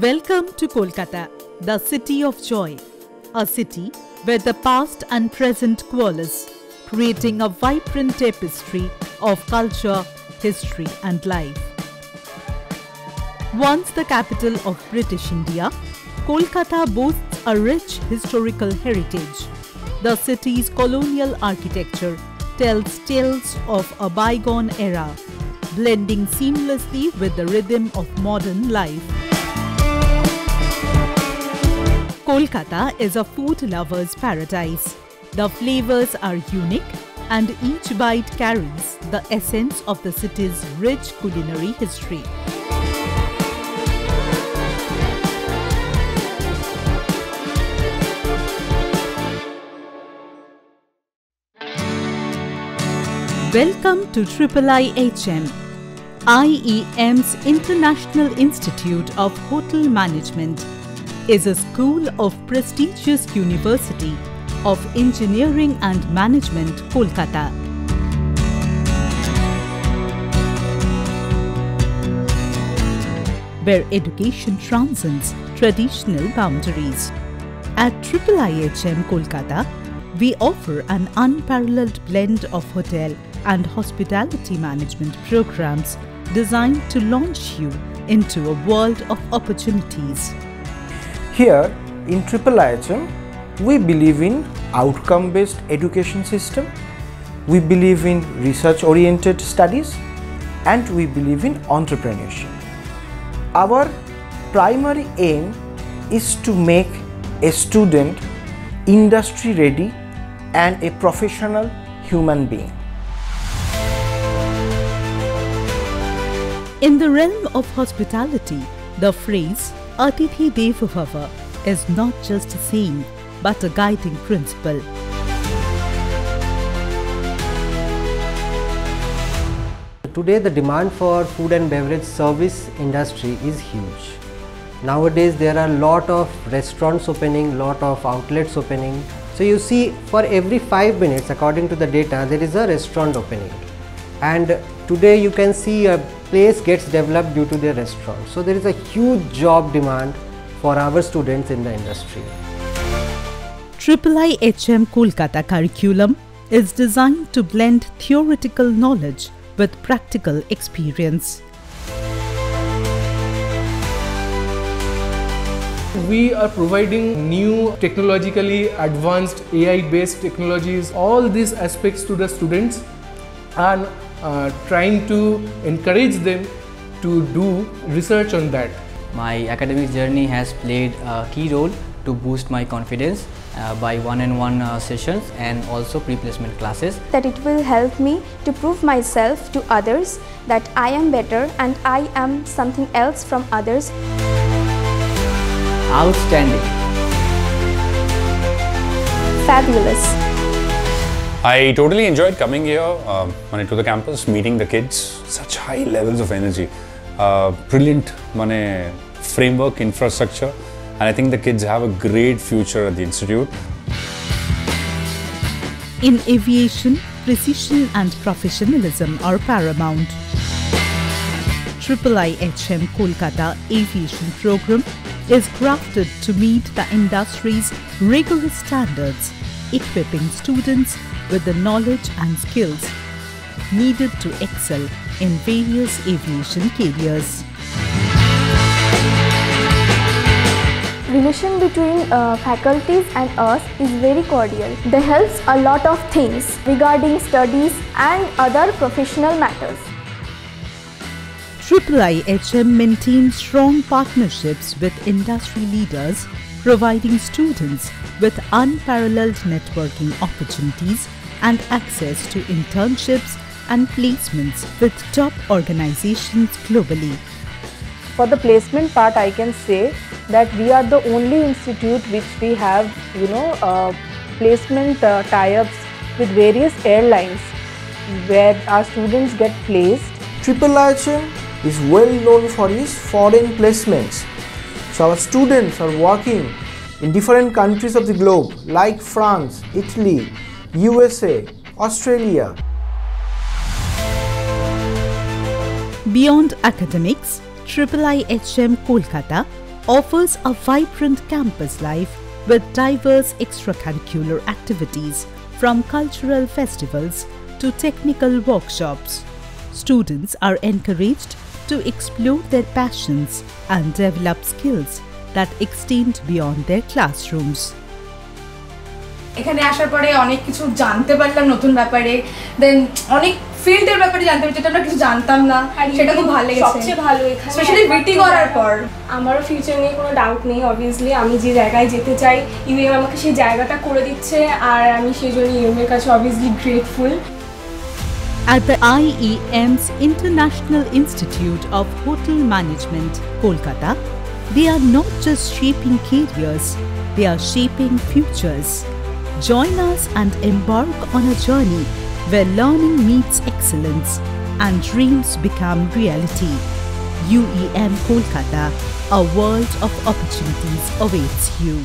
Welcome to Kolkata, the city of joy. A city where the past and present coalesce, creating a vibrant tapestry of culture, history, and life. Once the capital of British India, Kolkata boasts a rich historical heritage. The city's colonial architecture tells tales of a bygone era, blending seamlessly with the rhythm of modern life. Kolkata is a food lover's paradise. The flavors are unique and each bite carries the essence of the city's rich culinary history. Welcome to IIIHM, IEM's International Institute of Hotel Management is a school of prestigious University of Engineering and Management, Kolkata. Where education transcends traditional boundaries. At IIIHM Kolkata, we offer an unparalleled blend of hotel and hospitality management programs designed to launch you into a world of opportunities. Here in IIIHM, we believe in outcome-based education system, we believe in research-oriented studies, and we believe in entrepreneurship. Our primary aim is to make a student industry ready and a professional human being. In the realm of hospitality, the phrase Atithi Devo Bhava is not just a saying but a guiding principle. Today the demand for food and beverage service industry is huge. Nowadays there are lot of restaurants opening, lot of outlets opening. So you see for every 5 minutes according to the data there is a restaurant opening. And today you can see a place gets developed due to their restaurant. So there is a huge job demand for our students in the industry. IIIHM Kolkata curriculum is designed to blend theoretical knowledge with practical experience. We are providing new technologically advanced AI based technologies, all these aspects to the students and uh, trying to encourage them to do research on that. My academic journey has played a key role to boost my confidence uh, by one-on-one uh, sessions and also pre-placement classes. That it will help me to prove myself to others that I am better and I am something else from others. Outstanding. Fabulous. I totally enjoyed coming here um, to the campus, meeting the kids. Such high levels of energy. Uh, brilliant framework, infrastructure and I think the kids have a great future at the institute. In aviation, precision and professionalism are paramount. IIIHM Kolkata Aviation Program is crafted to meet the industry's rigorous standards, equipping students with the knowledge and skills needed to excel in various aviation careers. relation between uh, faculties and us is very cordial. They helps a lot of things regarding studies and other professional matters. IIIHM maintains strong partnerships with industry leaders, providing students with unparalleled networking opportunities and access to internships and placements with top organizations globally. For the placement part, I can say that we are the only institute which we have, you know, uh, placement uh, tie-ups with various airlines where our students get placed. IIIHM is well known for its foreign placements. So our students are working in different countries of the globe like France, Italy, USA, Australia. Beyond academics, IIIHM Kolkata offers a vibrant campus life with diverse extracurricular activities from cultural festivals to technical workshops. Students are encouraged to explore their passions and develop skills that extend beyond their classrooms. এখানে আসার পরে অনেক কিছু জানতে পারলাম নতুন ব্যাপারে। দেন অনেক ফিল্ডের ব্যাপারে জানতে পারছি যেটা আমরা কিছু জানতাম না। সেটা খুব ভালো লেগেছে। সবচেয়ে ভালো এখানে স্পেশালি বিটি করার পর। আমারও ফিউচার নিয়ে কোনো ডাউট নেই অবভিয়াসলি আমি যে জায়গায় যেতে চাই ইউএম আমাকে সেই জায়গাটা করে দিচ্ছে আর আমি সেই জন্য ইউএম এর কাছে obviously grateful At the IEM's International Institute of Hotel Management, Kolkata, they are not just shaping careers, they are shaping futures. Join us and embark on a journey where learning meets excellence and dreams become reality. UEM Kolkata, a world of opportunities awaits you.